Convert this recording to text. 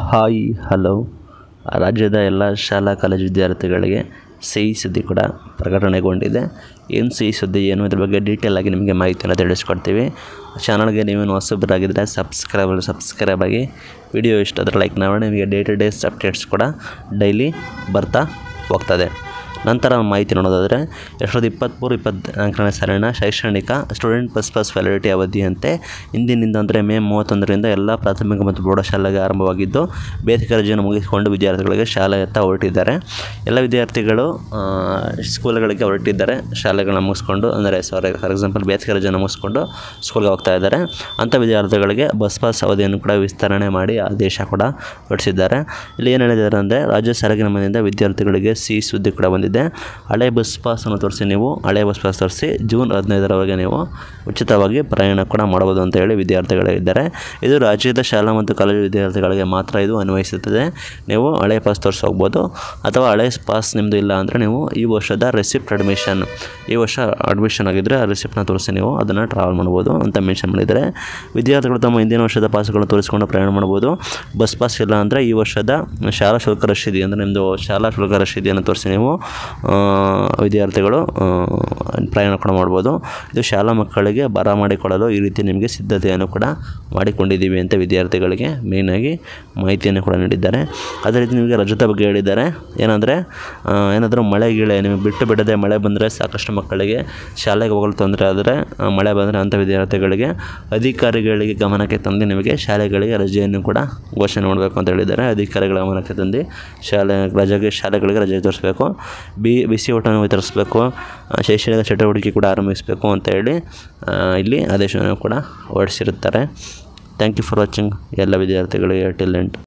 Hi, hello. ರಾಜ್ಯದ ಎಲ್ಲ ಶಾಲಾ, ಕಾಲೇಜು ವಿದ್ಯಾರ್ಥಿಗಳಿಗೆ ಸಿಹಿ ಸುದ್ದಿ ಕೂಡ ಪ್ರಕಟಣೆಗೊಂಡಿದೆ. ಏನು ಸಿಹಿ ಸುದ್ದಿ, ಏನು ಇದ್ರ ಬಗ್ಗೆ ಡೀಟೇಲ್ ಆಗಿ ನಿಮಗೆ ಮಾಹಿತಿಯನ್ನು ತಿಳಿಸ್ಕೊಡ್ತೀವಿ. ಚಾನಲ್ಗೆ ನೀವೇನು ಹೊಸಬರಾಗಿದ್ದರೆ ಸಬ್ಸ್ಕ್ರೈಬ್ ಸಬ್ಸ್ಕ್ರೈಬ್ ಆಗಿ ವಿಡಿಯೋ ಇಷ್ಟ ಆದರೆ ಲೈಕ್ ಮಾಡಿ ನಿಮಗೆ ಡೇ ಟು ಡೇಸ್ ಅಪ್ಡೇಟ್ಸ್ ಕೂಡ ಡೈಲಿ ಬರ್ತಾ ಹೋಗ್ತದೆ. ನಂತರ ಮಾಹಿತಿ ನೋಡೋದಾದರೆ ಎರಡು ಸಾವಿರದ ಇಪ್ಪತ್ತ್ಮೂರು ಇಪ್ಪತ್ತ್ನಾಲ್ಕನೇ ಸಾಲಿನ ಶೈಕ್ಷಣಿಕ ಸ್ಟೂಡೆಂಟ್ ಬಸ್ ಪಾಸ್ ವ್ಯಾಲಿಡಿಟಿ ಅವಧಿಯಂತೆ ಇಂದಿನಿಂದ ಅಂದರೆ ಮೇ ಮೂವತ್ತೊಂದರಿಂದ ಎಲ್ಲ ಪ್ರಾಥಮಿಕ ಮತ್ತು ಪ್ರೌಢಶಾಲೆಗೆ ಆರಂಭವಾಗಿದ್ದು ಬೇಸಿಗೆ ರಜೆಯನ್ನು ಮುಗಿಸಿಕೊಂಡು ವಿದ್ಯಾರ್ಥಿಗಳಿಗೆ ಶಾಲೆಯತ್ತ ಹೊರಟಿದ್ದಾರೆ. ಎಲ್ಲ ವಿದ್ಯಾರ್ಥಿಗಳು ಸ್ಕೂಲ್ಗಳಿಗೆ ಹೊರಟಿದ್ದಾರೆ. ಶಾಲೆಗಳನ್ನ ಮುಗಿಸ್ಕೊಂಡು ಅಂದರೆ ಸಾರಿ, ಫಾರ್ ಎಕ್ಸಾಂಪಲ್ ಬೇಸಿಗೆ ರಜೆಯನ್ನು ಮುಗಿಸ್ಕೊಂಡು ಸ್ಕೂಲ್ಗೆ ಹೋಗ್ತಾ ಇದ್ದಾರೆ. ಅಂಥ ವಿದ್ಯಾರ್ಥಿಗಳಿಗೆ ಬಸ್ ಪಾಸ್ ಅವಧಿಯನ್ನು ಕೂಡ ವಿಸ್ತರಣೆ ಮಾಡಿ ಆದೇಶ ಕೂಡ ಹೊರಡಿಸಿದ್ದಾರೆ. ಇಲ್ಲಿ ಏನು ಹೇಳಿದ್ದಾರೆ ಅಂದರೆ ರಾಜ್ಯ ಸಾರಿಗೆ ನಮ್ಮದಿಂದ ವಿದ್ಯಾರ್ಥಿಗಳಿಗೆ ಸಿ ಸುದ್ದಿ ಕೂಡ ಬಂದಿದೆ. ಹಳೆ ಬಸ್ ಪಾಸನ್ನು ತೋರಿಸಿ ನೀವು. ಹಳೆ ಬಸ್ ಪಾಸ್ ತೋರಿಸಿ ಜೂನ್ ಹದಿನೈದರವರೆಗೆ ನೀವು ಉಚಿತವಾಗಿ ಪ್ರಯಾಣ ಕೂಡ ಮಾಡಬಹುದು ಅಂತ ಹೇಳಿ ವಿದ್ಯಾರ್ಥಿಗಳಿದ್ದಾರೆ ಇದು ರಾಜ್ಯದ ಶಾಲಾ ಮತ್ತು ಕಾಲೇಜು ವಿದ್ಯಾರ್ಥಿಗಳಿಗೆ ಮಾತ್ರ ಇದು ಅನ್ವಯಿಸುತ್ತದೆ. ನೀವು ಹಳೆ ಪಾಸ್ ತೋರಿಸಿ ಹೋಗ್ಬೋದು. ಅಥವಾ ಹಳೆ ಪಾಸ್ ನಿಮ್ಮದು ಇಲ್ಲ ಅಂದರೆ ನೀವು ಈ ವರ್ಷದ ರೆಸಿಪ್ಟ್ ಅಡ್ಮಿಷನ್ ಈ ವರ್ಷ ಅಡ್ಮಿಷನ್ ಆಗಿದ್ದರೆ ಆ ರೆಸಿಪ್ಟ್ನ ತೋರಿಸಿ ನೀವು ಅದನ್ನು ಟ್ರಾವೆಲ್ ಮಾಡ್ಬೋದು ಅಂತ ಮೆನ್ಷನ್ ಮಾಡಿದ್ದಾರೆ. ವಿದ್ಯಾರ್ಥಿಗಳು ತಮ್ಮ ಹಿಂದಿನ ವರ್ಷದ ಪಾಸ್ಗಳನ್ನು ತೋರಿಸಿಕೊಂಡು ಪ್ರಯಾಣ ಮಾಡ್ಬೋದು ಬಸ್ ಪಾಸ್ ಇಲ್ಲ ಅಂದರೆ ಈ ವರ್ಷದ ಶಾಲಾ ಶುಲ್ಕ ರಶೀದಿ ಅಂದರೆ ನಿಮ್ಮದು ಶಾಲಾ ಶುಲ್ಕ ರಶೀದಿಯನ್ನು ತೋರಿಸಿ ನೀವು. ವಿದ್ಯಾರ್ಥಿಗಳು ಪ್ರಯಾಣ ಕೂಡ ಮಾಡ್ಬೋದು. ಇದು ಶಾಲಾ ಮಕ್ಕಳಿಗೆ ಬರ ಮಾಡಿಕೊಡಲು ಈ ರೀತಿ ನಿಮಗೆ ಸಿದ್ಧತೆಯನ್ನು ಕೂಡ ಮಾಡಿಕೊಂಡಿದ್ದೀವಿ ಅಂತ ವಿದ್ಯಾರ್ಥಿಗಳಿಗೆ ಮೇಯ್ನಾಗಿ ಮಾಹಿತಿಯನ್ನು ಕೂಡ ನೀಡಿದ್ದಾರೆ. ಅದೇ ರೀತಿ ನಿಮಗೆ ರಜತ ಬಗ್ಗೆ ಹೇಳಿದ್ದಾರೆ. ಏನಂದರೆ ಏನಾದರೂ ಮಳೆ ಗಿಳೆ, ನಿಮಗೆ ಬಿಟ್ಟು ಬಿಡದೆ ಮಳೆ ಬಂದರೆ ಸಾಕಷ್ಟು ಮಕ್ಕಳಿಗೆ ಶಾಲೆಗೆ ಹೋಗಲು ತೊಂದರೆ ಆದರೆ ಮಳೆ ಬಂದರೆ ಅಂಥ ವಿದ್ಯಾರ್ಥಿಗಳಿಗೆ ಅಧಿಕಾರಿಗಳಿಗೆ ಗಮನಕ್ಕೆ ತಂದು ನಿಮಗೆ ಶಾಲೆಗಳಿಗೆ ರಜೆಯನ್ನು ಕೂಡ ಘೋಷಣೆ ಮಾಡಬೇಕು ಅಂತ ಹೇಳಿದ್ದಾರೆ. ಅಧಿಕಾರಿಗಳ ಗಮನಕ್ಕೆ ತಂದು ಶಾಲೆ, ರಜೆಗೆ, ಶಾಲೆಗಳಿಗೆ ರಜೆ ತೋರಿಸ್ಬೇಕು. ಬಿ ಬಿಸಿ ಊಟವನ್ನು ವಿತರಿಸಬೇಕು ಶೈಕ್ಷಣಿಕ ಚಟುವಟಿಕೆ ಕೂಡ ಆರಂಭಿಸಬೇಕು ಅಂತ ಹೇಳಿ ಇಲ್ಲಿ ಆದೇಶವನ್ನು ಕೂಡ ಹೊರಡಿಸಿರುತ್ತಾರೆ. ಥ್ಯಾಂಕ್ ಯು ಫಾರ್ ವಾಚಿಂಗ್ ಎಲ್ಲ ವಿದ್ಯಾರ್ಥಿಗಳಿಗೆ ಟಿಲ್